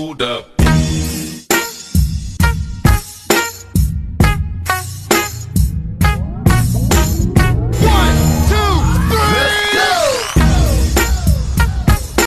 Hold up.